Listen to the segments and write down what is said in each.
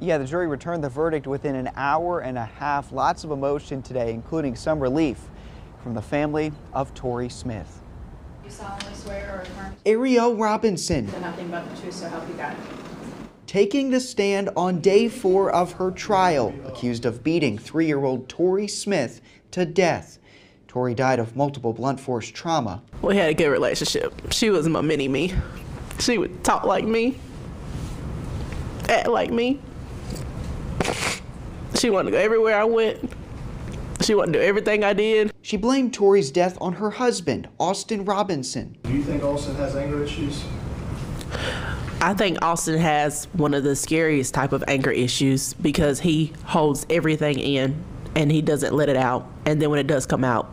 Yeah, the jury returned the verdict within an hour and a half. Lots of emotion today, including some relief from the family of Tori Smith. You solemnly swear or affirm Ariel Robinson that nothing but the truth so help you God. taking the stand on day four of her trial, accused of beating three year old Tori Smith to death. Tori died of multiple blunt force trauma. We had a good relationship. She was my mini me. She would talk like me, act like me. She wanted to go everywhere I went. She wanted to do everything I did. She blamed Tori's death on her husband, Austin Robinson. Do you think Austin has anger issues? I think Austin has one of the scariest type of anger issues because he holds everything in and he doesn't let it out. And then when it does come out,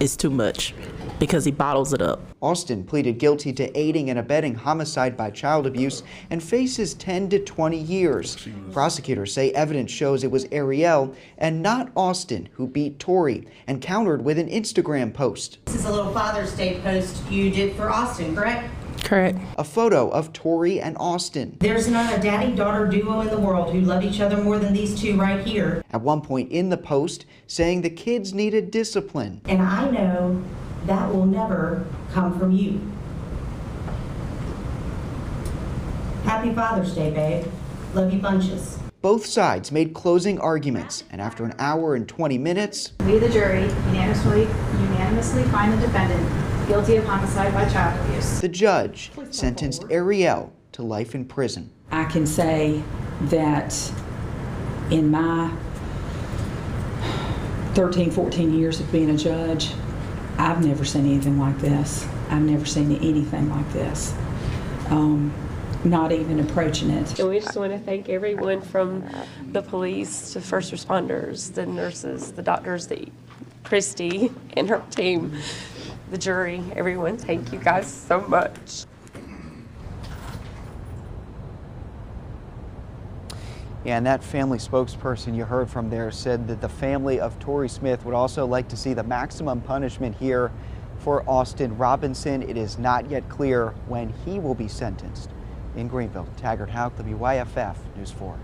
it's too much because he bottles it up. Austin pleaded guilty to aiding and abetting homicide by child abuse and faces 10 to 20 years. Prosecutors say evidence shows it was Ariel and not Austin who beat Tori and countered with an Instagram post. This is a little Father's Day post you did for Austin, correct? Correct. A photo of Tori and Austin. There's not a daddy daughter duo in the world who love each other more than these two right here. At one point in the post, saying the kids needed discipline. And I know that will never come from you. Happy Father's Day, babe. Love you bunches. Both sides made closing arguments, and after an hour and 20 minutes, We, the jury, unanimously, unanimously find the defendant guilty of homicide by child abuse. the judge sentenced Ariel to life in prison. I can say that in my 13, 14 years of being a judge, I've never seen anything like this. I've never seen anything like this. Um, not even approaching it. And we just want to thank everyone from the police to first responders, the nurses, the doctors, the Christy and her team, the jury, everyone. Thank you guys so much. And that family spokesperson you heard from there said that the family of Tori Smith would also like to see the maximum punishment here for Austin Robinson. It is not yet clear when he will be sentenced. In Greenville, Taggart Houck, WYFF News 4.